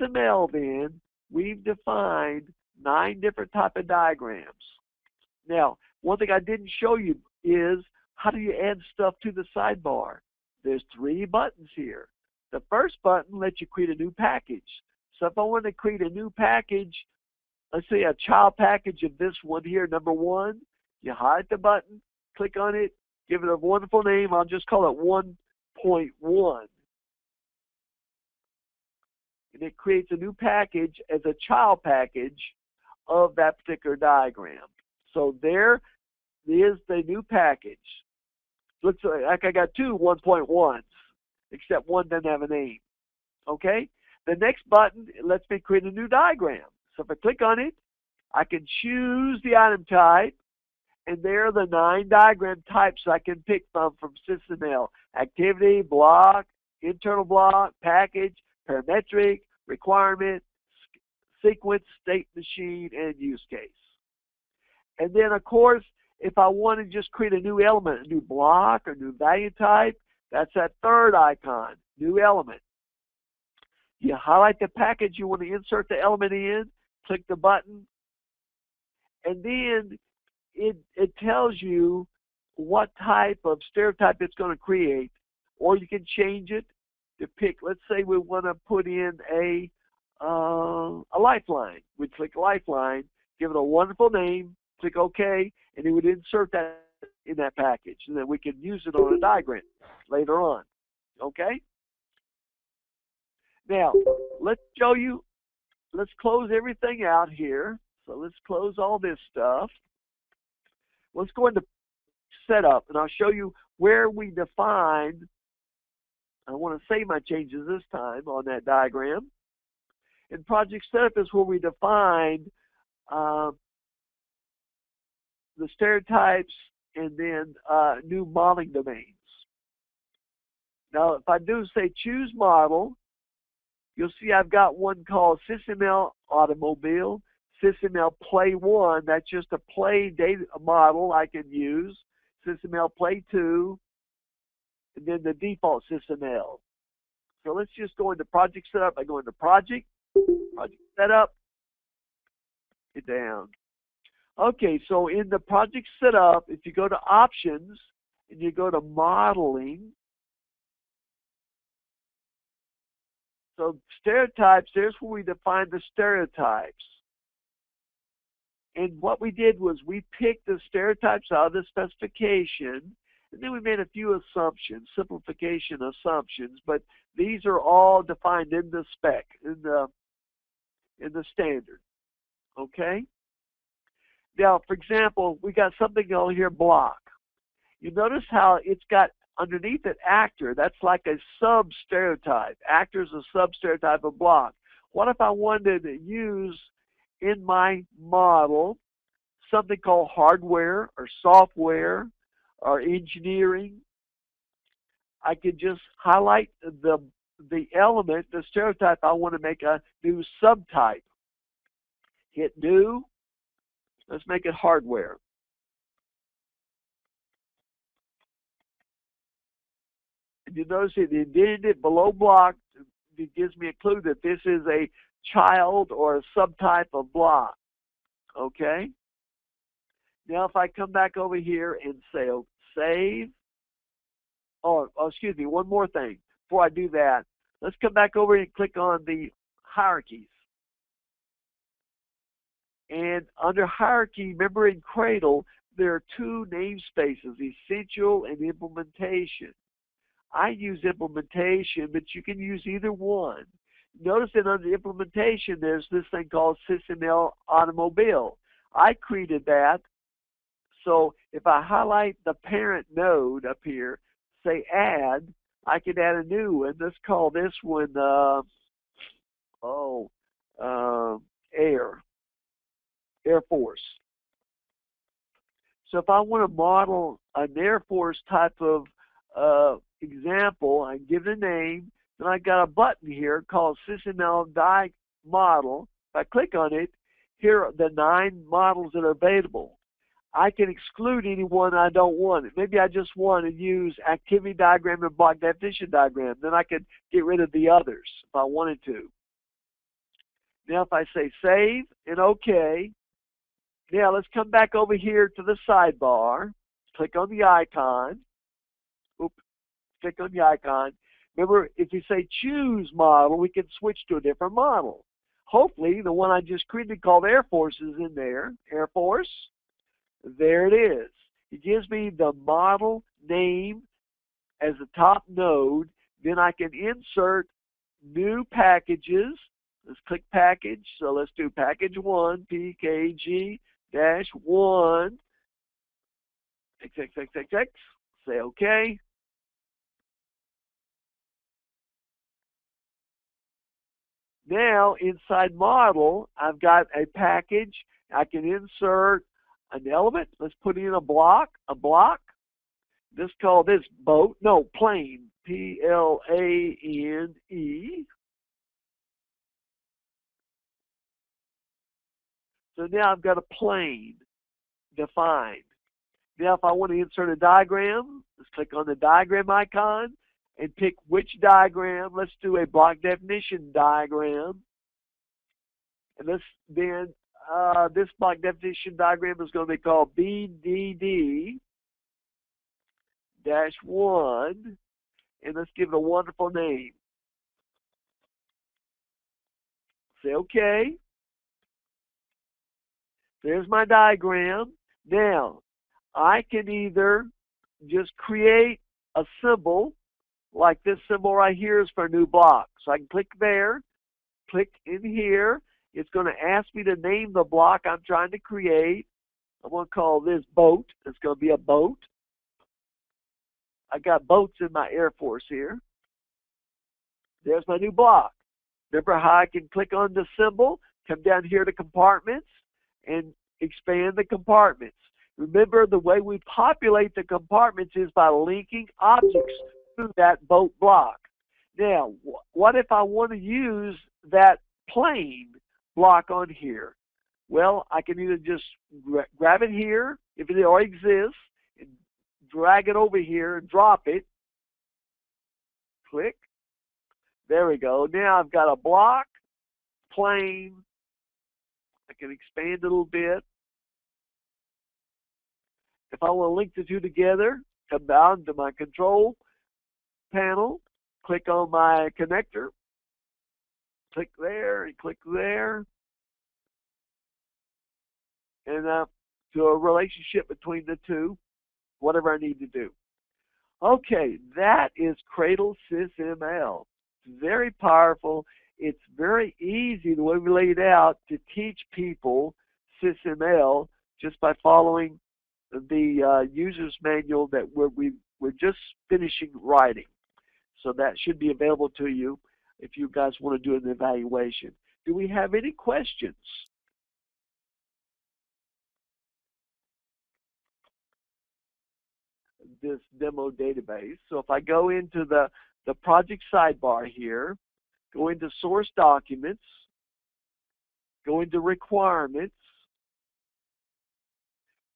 SysML then, we've defined nine different type of diagrams. Now, one thing I didn't show you is how do you add stuff to the sidebar? There's three buttons here. The first button lets you create a new package. So if I want to create a new package, let's say a child package of this one here, number one, you hide the button, click on it, give it a wonderful name. I'll just call it 1.1. It creates a new package as a child package of that particular diagram. So there is the new package. Looks uh, like I got two 1.1s, except one doesn't have a name. Okay? The next button lets me create a new diagram. So if I click on it, I can choose the item type, and there are the nine diagram types I can pick from from SysML. Activity, block, internal block, package, parametric, requirement, sequence, state machine, and use case. And then, of course, if I want to just create a new element, a new block, or new value type, that's that third icon, new element. You highlight the package you want to insert the element in, click the button, and then it, it tells you what type of stereotype it's going to create, or you can change it to pick, let's say we want to put in a, uh, a lifeline. We click lifeline, give it a wonderful name, click OK, and it would insert that in that package, and then we can use it on a diagram later on. Okay? Now, let's show you, let's close everything out here. So let's close all this stuff. Let's go into setup, and I'll show you where we define, I want to save my changes this time on that diagram. And project setup is where we define uh, the stereotypes and then uh, new modeling domains. Now, if I do say choose model, you'll see I've got one called SysML Automobile, SysML Play 1, that's just a play data model I can use, SysML Play 2, and then the default SysML. So let's just go into project setup. I go into project, project setup, it down. Okay, so in the project setup, if you go to options and you go to modeling, so stereotypes, there's where we define the stereotypes. And what we did was we picked the stereotypes out of the specification, and then we made a few assumptions, simplification assumptions, but these are all defined in the spec, in the in the standard. Okay? Now, for example, we got something over here, block. You notice how it's got underneath it actor. That's like a sub stereotype. Actor is a sub stereotype of block. What if I wanted to use in my model something called hardware or software or engineering? I could just highlight the the element, the stereotype I want to make a new subtype. Hit new, Let's make it hardware. And you notice it indented below block it gives me a clue that this is a child or a subtype of block. Okay? Now if I come back over here and say oh, save, oh, oh, excuse me, one more thing. Before I do that, let's come back over and click on the hierarchies. And under hierarchy, remember in Cradle, there are two namespaces, essential and implementation. I use implementation, but you can use either one. Notice that under implementation, there's this thing called SysML Automobile. I created that. So if I highlight the parent node up here, say add, I can add a new one. Let's call this one, uh, oh, uh, air. Air Force. So if I want to model an Air Force type of uh, example, I give it a name, then I got a button here called SysML Die Model. If I click on it, here are the nine models that are available. I can exclude anyone I don't want. Maybe I just want to use activity diagram and block definition diagram. Then I could get rid of the others if I wanted to. Now if I say save and OK, now let's come back over here to the sidebar. Click on the icon. Oop, click on the icon. Remember, if you say choose model, we can switch to a different model. Hopefully, the one I just created called Air Force is in there. Air Force. There it is. It gives me the model name as the top node. Then I can insert new packages. Let's click package. So let's do package one, PKG dash one. X, X, X, X, X. Say OK. Now, inside model, I've got a package. I can insert an element. Let's put in a block, a block. Let's call this boat, no, plane, P-L-A-N-E. So now I've got a plane defined. Now if I want to insert a diagram, let's click on the diagram icon and pick which diagram. Let's do a block definition diagram. And let's then, uh, this block definition diagram is going to be called BDD dash one. And let's give it a wonderful name. Say okay. There's my diagram. Now, I can either just create a symbol like this symbol right here is for a new block. So I can click there, click in here. It's going to ask me to name the block I'm trying to create. I'm going to call this boat. It's going to be a boat. I got boats in my Air Force here. There's my new block. Remember how I can click on the symbol, come down here to compartments, and expand the compartments. Remember, the way we populate the compartments is by linking objects to that boat block. Now, what if I want to use that plane block on here? Well, I can either just gra grab it here, if it already exists, drag it over here and drop it. Click. There we go. Now I've got a block, plane. I can expand a little bit. If I want to link the two together, come down to my control panel, click on my connector, click there and click there, and uh, to a relationship between the two, whatever I need to do. Okay, that is Cradle SysML. It's very powerful. It's very easy the way we laid out to teach people SysML just by following the uh, user's manual that we're, we, we're just finishing writing. So that should be available to you if you guys want to do an evaluation. Do we have any questions? This demo database. So if I go into the, the project sidebar here, go into source documents, go into requirements,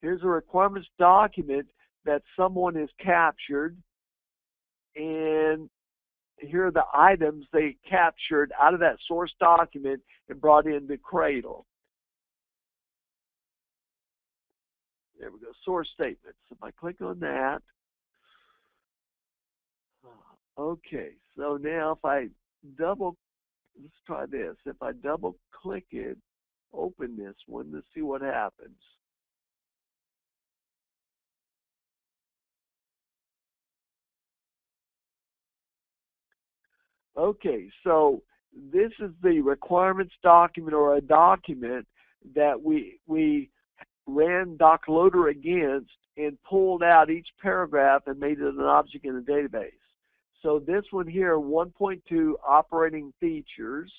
here's a requirements document that someone has captured and here are the items they captured out of that source document and brought into Cradle. There we go, source statements. If I click on that, okay, so now if I double, let's try this. If I double click it, open this one to see what happens. Okay, so this is the requirements document or a document that we we ran DocLoader against and pulled out each paragraph and made it an object in the database. So this one here, 1.2 operating features.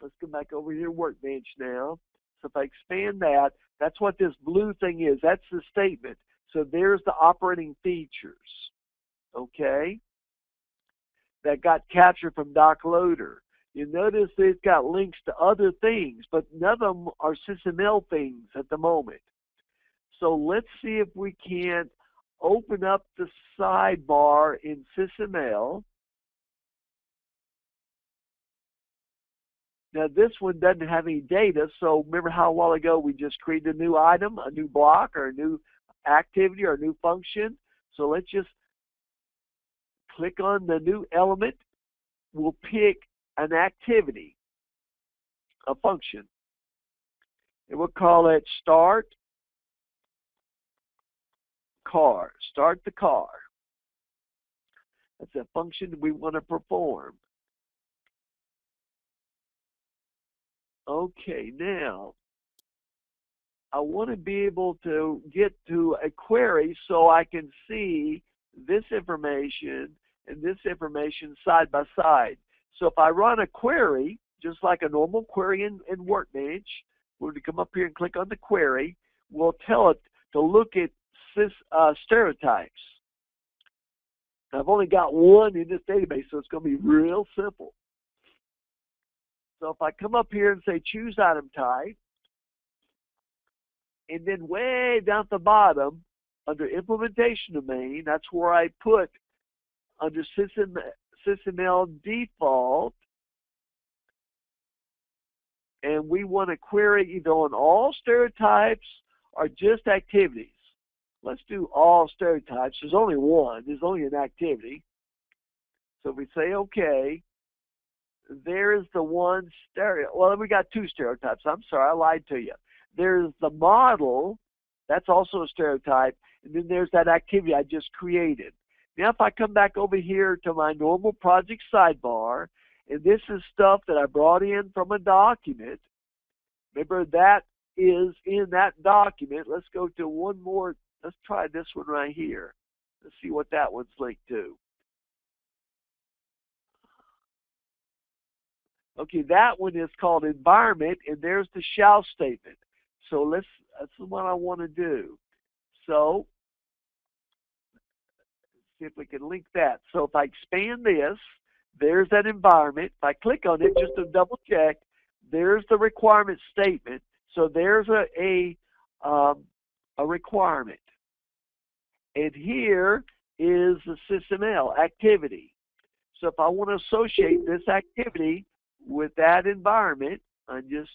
Let's go back over here, Workbench now. So if I expand that, that's what this blue thing is. That's the statement. So there's the operating features. Okay? That got captured from DocLoader. You notice it's got links to other things, but none of them are SysML things at the moment. So let's see if we can't open up the sidebar in SysML. Now this one doesn't have any data, so remember how a while ago we just created a new item, a new block, or a new activity, or a new function. So let's just click on the new element. We'll pick an activity, a function. And we'll call it start car. Start the car. That's a function we want to perform. Okay, now I want to be able to get to a query so I can see this information and this information side by side. So if I run a query, just like a normal query in, in Workbench, going to come up here and click on the query, we'll tell it to look at cis, uh, stereotypes. I've only got one in this database, so it's going to be real simple. So if I come up here and say choose item type, and then way down at the bottom, under implementation domain, that's where I put under system SysML default, and we want to query either on all stereotypes or just activities. Let's do all stereotypes. There's only one. There's only an activity. So we say OK, there's the one stereo. Well, we got two stereotypes. I'm sorry, I lied to you. There's the model. That's also a stereotype. And then there's that activity I just created. Now, if I come back over here to my normal project sidebar, and this is stuff that I brought in from a document, remember that is in that document. Let's go to one more. Let's try this one right here. Let's see what that one's linked to. Okay, that one is called environment, and there's the shall statement. So let's, that's what I want to do. So, see if we can link that. So if I expand this, there's that environment. If I click on it just to double check, there's the requirement statement. So there's a, a, um, a requirement. And here is the SysML activity. So if I want to associate this activity with that environment, I just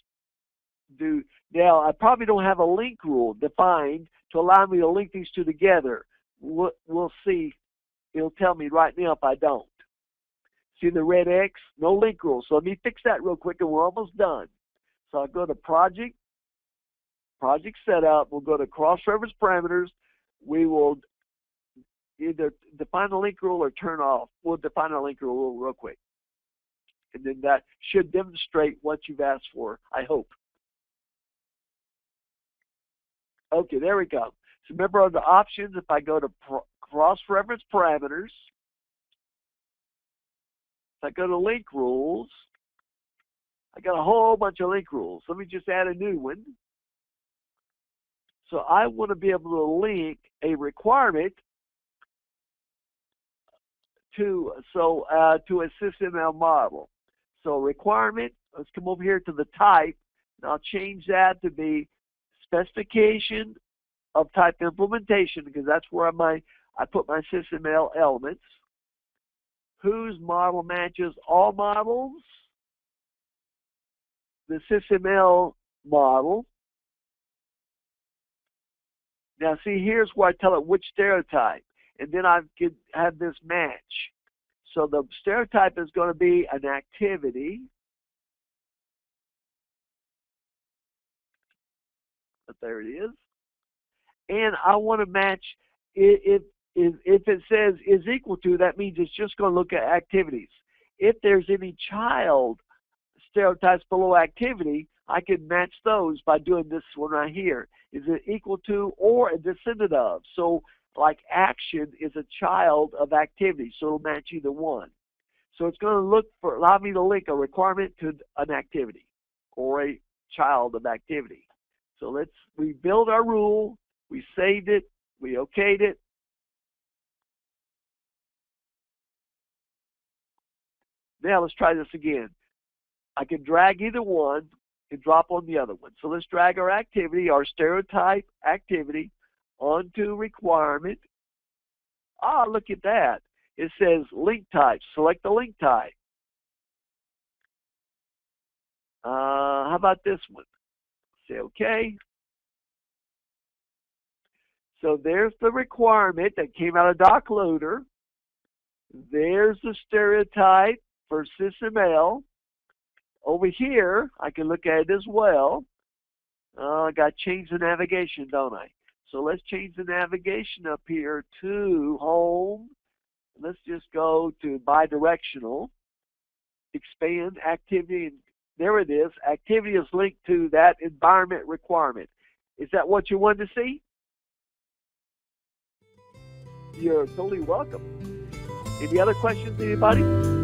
do, now I probably don't have a link rule defined to allow me to link these two together. We'll, we'll see. It'll tell me right now if I don't. See the red X? No link rule. So let me fix that real quick and we're almost done. So I'll go to project, project setup. We'll go to cross-reference parameters. We will either define a link rule or turn off. We'll define a link rule real quick and then that should demonstrate what you've asked for, I hope. Okay, there we go. So remember the options, if I go to cross-reference parameters, if I go to link rules, I got a whole bunch of link rules. Let me just add a new one. So I want to be able to link a requirement to so uh, to a SysML model. So requirement, let's come over here to the type, and I'll change that to be specification of type implementation because that's where my I put my SysML elements. Whose model matches all models? The SysML model. Now see, here's where I tell it which stereotype, and then I could have this match. So the stereotype is going to be an activity. But there it is. And I want to match if, if, if it says is equal to, that means it's just going to look at activities. If there's any child stereotypes below activity, I can match those by doing this one right here. Is it equal to or a descendant of? So like action is a child of activity, so it'll match either one. So it's going to look for allow me to link a requirement to an activity or a child of activity. So let's we build our rule, we saved it, we okayed it. Now let's try this again. I can drag either one and drop on the other one. So let's drag our activity, our stereotype activity, onto requirement. Ah, look at that. It says link type. Select the link type. Uh, how about this one? Say okay. So there's the requirement that came out of DocLoader. There's the stereotype for SysML. Over here, I can look at it as well. Uh, I got to change the navigation, don't I? So let's change the navigation up here to home. Let's just go to bidirectional. Expand activity. And there it is. Activity is linked to that environment requirement. Is that what you wanted to see? You're totally welcome. Any other questions, anybody?